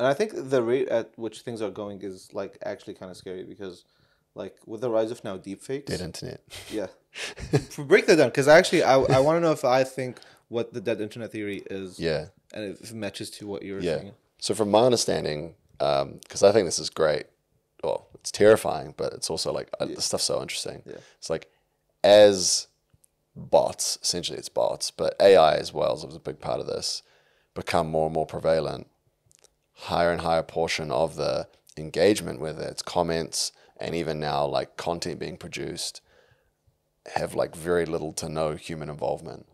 And I think the rate at which things are going is like actually kind of scary because, like, with the rise of now deepfakes. Dead internet. Yeah. Break that down because actually, I, I want to know if I think what the dead internet theory is Yeah. and if it matches to what you're Yeah. saying. So from my understanding, because I think this is great. Well, it's terrifying, but it's also like uh, the stuff's so interesting. Yeah. It's like as bots, essentially it's bots, but AI as well is a big part of this, become more and more prevalent. Higher and higher portion of the engagement, whether it's comments and even now like content being produced, have like very little to no human involvement.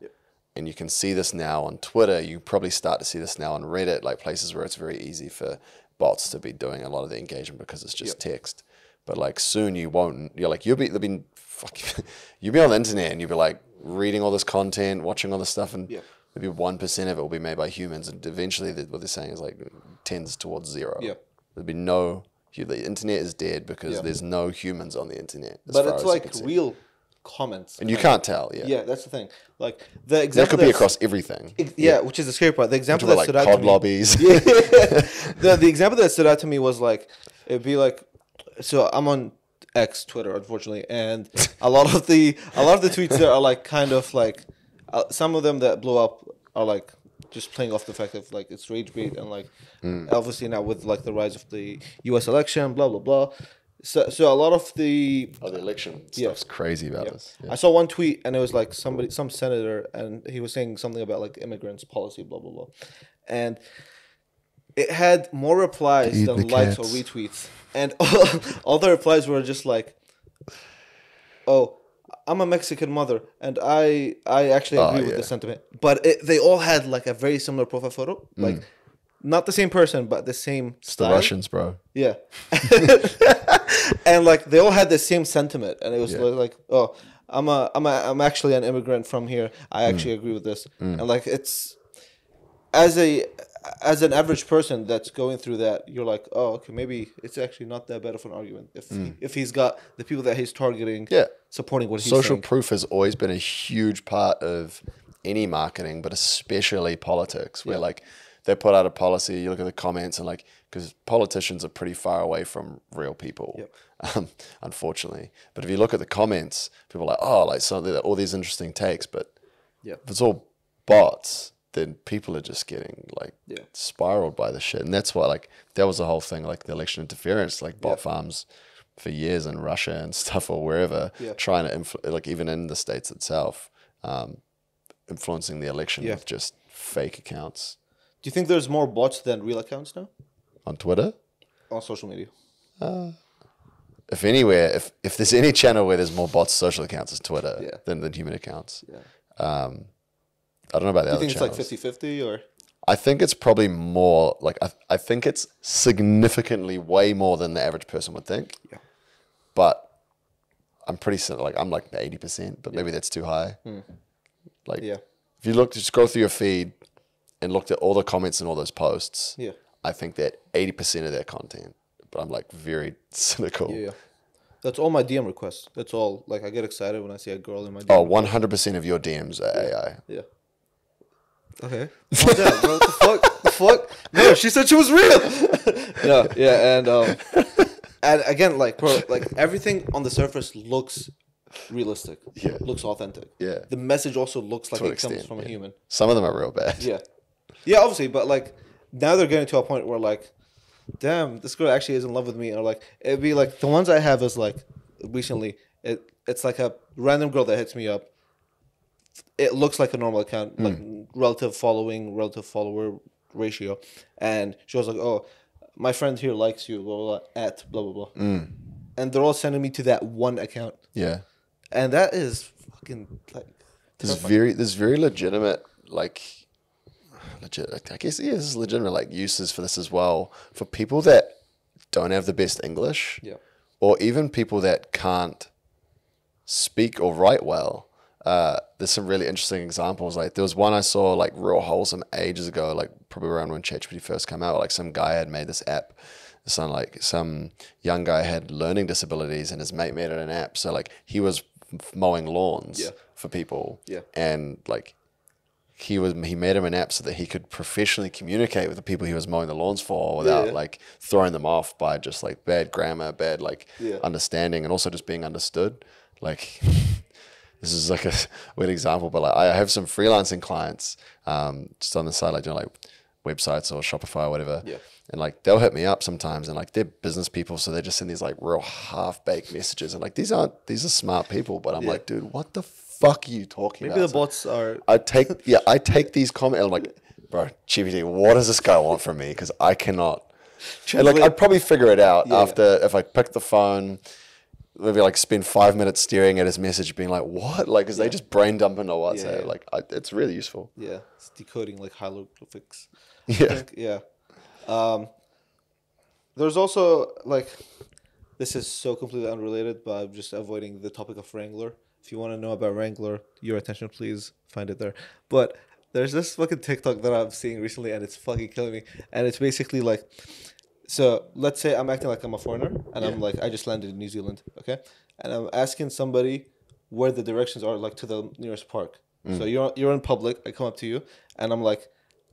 And you can see this now on Twitter. You probably start to see this now on Reddit, like places where it's very easy for bots to be doing a lot of the engagement because it's just text. But like soon you won't. You're like you'll be there'll be fuck, you'll be on the internet and you'll be like reading all this content, watching all this stuff, and Yeah. Maybe one percent of it will be made by humans, and eventually the, what they're saying is like tends towards zero. Yeah. There'll be no. The internet is dead because Yeah. there's no humans on the internet. But it's like real comments. and you can't tell. Yeah, Yeah, that's the thing. Like the example that could be across everything. Ex- yeah, which is the scary part. The example that about stood like out to me. lobbies. Yeah. the the example that stood out to me was like it'd be like so I'm on X Twitter unfortunately and a lot of the a lot of the tweets there are like kind of like uh, some of them that blew up are like just playing off the fact of like it's rage bait and like Mm. obviously now with like the rise of the U.S. election blah blah blah so so a lot of the Oh, the election Yeah. stuff's crazy about this. I saw one tweet and it was like somebody, some senator, and he was saying something about like immigrants policy, blah blah blah, and it had more replies Eat than the likes or retweets, and all, all the replies were just like, "Oh, I'm a Mexican mother, and I I actually agree with Oh, yeah. the sentiment," but it, they all had like a very similar profile photo, like. Not the same person, but the same Mm. It's the. Russians, bro. Yeah. and like they all had the same sentiment and it was Yeah. like, oh, I'm a I'm a I'm actually an immigrant from here. I Mm. actually agree with this. And like it's as a as an average person that's going through that, you're like, oh, okay, maybe it's actually not that bad of an argument if he, if he's got the people that he's targeting Mm. Yeah. Supporting what he's Social saying. proof has always been a huge part of any marketing, but especially politics, where Yeah. like they put out a policy, you look at the comments, and like, because politicians are pretty far away from real people, um, unfortunately. But if you look at the comments, people are like, oh, like, something that all these interesting takes, but Yeah. if it's all bots, then people are just getting like Yeah. spiraled by the shit. And that's why, like, that was the whole thing, like the election interference, like bot farms for years in Russia and stuff or wherever, Yeah. trying to, influ- like, even in the States itself, um, influencing the election Yeah. with just fake accounts Do you think there's more bots than real accounts now on Twitter. on social media? If anywhere, if, if there's any channel where there's more bots social accounts, it's Twitter Yeah. than, than human accounts. Yeah. Um, I don't know about the Do you other think it's channels. like 50-50 or I think it's probably more like I, I think it's significantly way more than the average person would think. Yeah. But I'm pretty certain, like I'm like eighty percent, but maybe that's too high. Like Hmm. yeah. if you look, just scroll through your feed and looked at all the comments and all those posts. Yeah. I think that eighty percent of their content. But I'm like very cynical. Yeah, yeah. That's all my DM requests. That's all. Like I get excited when I see a girl in my DM. Oh, 100 percent of your DMs are AI. Yeah. Okay. Calm down, bro. What the fuck? The fuck? No, she said she was real. no, yeah, and um, and again, like, bro, like everything on the surface looks realistic. Yeah. Looks authentic. Yeah. The message also looks like it comes extent, from a human. Some of them are real bad. Yeah. Yeah, obviously, but like now they're getting to a point where like, damn, this girl actually is in love with me, or like it'd be like the ones I have is like recently it it's like a random girl that hits me up. It looks like a normal account, like relative following, relative follower ratio, and she was like, "Oh, my friend here likes you, blah blah, blah at blah blah blah," and they're all sending me to that one account, Yeah. and that is fucking like There's very there's very legitimate like legit I guess yeah, this is legitimate like uses for this as well for people that don't have the best English. Yeah. Or even people that can't speak or write well. Uh, there's some really interesting examples. Like there was one I saw like real wholesome ages ago, like probably around when ChatGPT first came out. Like some guy had made this app. Some like some young guy had learning disabilities, and his mate made it an app. So like he was f- mowing lawns Yeah. for people. Yeah. And like he was he made him an app so that he could professionally communicate with the people he was mowing the lawns for without Yeah. like throwing them off by just like bad grammar, bad like Yeah. understanding, and also just being understood. Like this is like a weird example, but like I have some freelancing clients um, just on the side, like doing like websites or Shopify or whatever. Yeah. And like they'll hit me up sometimes, and like they're business people, so they just send these like real half baked messages, and like these aren't these are smart people, but I'm Yeah. like, dude, what the fuck are you talking Maybe about? the bots are. I take yeah, I take these comments. I'm like, bro, GPT, what does this guy want from me? Because I cannot. And like, I'd probably figure it out Yeah. after if I pick the phone, maybe like spend five minutes staring at his message, being like, what? Like, because they just brain dump into WhatsApp. yeah. Like, I, it's really useful. Yeah, it's decoding like hieroglyphics. Yeah. think, yeah. Um, there's also like, this is so completely unrelated, but I'm just avoiding the topic of Wrangler. If you want to know about Wrangler, your attention, please find it there. But there's this fucking TikTok that I'm seeing recently, and it's fucking killing me. And it's basically like, so let's say I'm acting like I'm a foreigner, and I'm like I just landed in New Zealand, okay, and I'm asking somebody where the directions are, like to the nearest park. So mm. you're you're in public. I come up to you, and I'm like,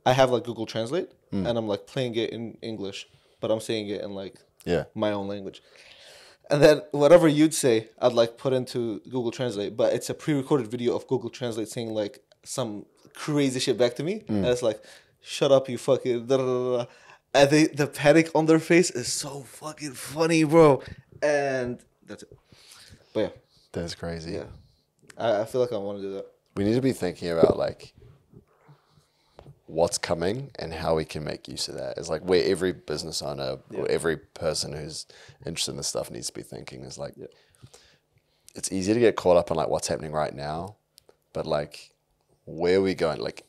I have like Google Translate, mm. and I'm like playing it in English, but I'm saying it in like Yeah. my own language. And then whatever you'd say, I'd like put into Google Translate, but it's a pre-recorded video of Google Translate saying like some crazy shit back to me, mm. and it's like, "Shut up, you fucking." Da, da, da. And they, the panic on their face is so fucking funny, bro. And that's it. But yeah, That's crazy. yeah, I, I feel like I want to do that. We need to be thinking about like what's coming and how we can make use of that. It's like where every business owner or every person who's interested in this stuff needs to be thinking is like it's easy to get caught up on like what's happening right now, but like where are we going? Like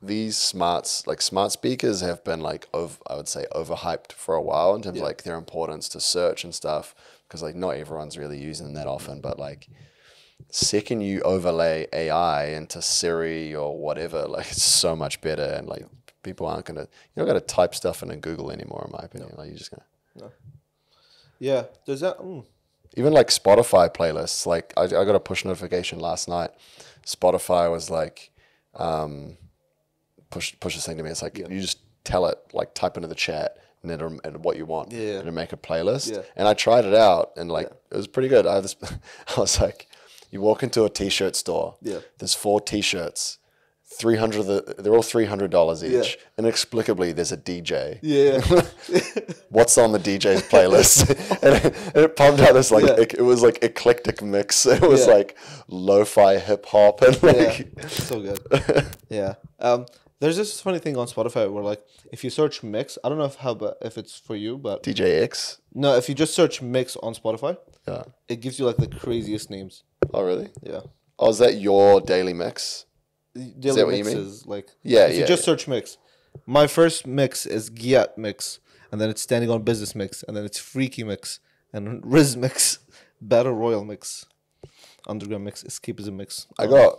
these smarts like smart speakers have been like over, I would say overhyped for a while in terms of like their importance to search and stuff because like not everyone's really using them that often, but like second you overlay AI into Siri or whatever, like it's so much better and like people aren't gonna you're not gonna type stuff into Google anymore in my opinion. Like you're just gonna Yeah, does that? Mm, even like Spotify playlists, like I, I got a push notification last night. Spotify was like, um, push push this thing to me. It's like you just tell it like type into the chat and it'll and what you want Yeah. and make a playlist. Yeah. And I tried it out and like it was pretty good. I this, I was like, you walk into a t-shirt store. Yeah. There's four t-shirts. 300 of the, they're all $300 each. Yeah. Inexplicably, there's a DJ yeah, what's on the DJ's playlist, and, it, and it pumped out this like Yeah. ec- it was like eclectic mix. It was Yeah. like lo-fi hip hop and yeah, like so good. Yeah. Um, there's this funny thing on Spotify where like if you search mix, I don't know if how but if it's for you, but DJ X. no, if you just search mix on Spotify, Yeah. it gives you like the craziest names. Oh really? Yeah. Oh, is that your daily mix? Daily that what you mean? mixes, like Yeah, if you just yeah. search mix. My first mix is Giat mix, and then it's standing on business mix, and then it's freaky mix, and Riz mix, battle royal mix, underground mix, escapism mix. I got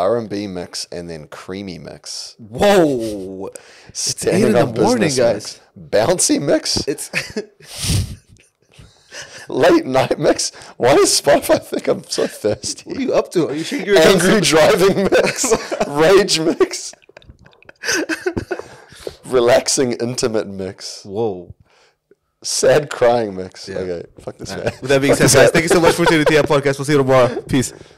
R and B mix and then creamy mix. Whoa! Standing in the morning, guys. mix. Bouncy mix. It's Late night mix. Why does Spotify think I'm so thirsty? what are you up to? Are you shaking your Angry driving mix, rage mix, relaxing intimate mix, Whoa! sad crying mix. Okay, fuck this man. With that being said, guys, thank you so much for tuning into our podcast. We'll see you tomorrow. Peace.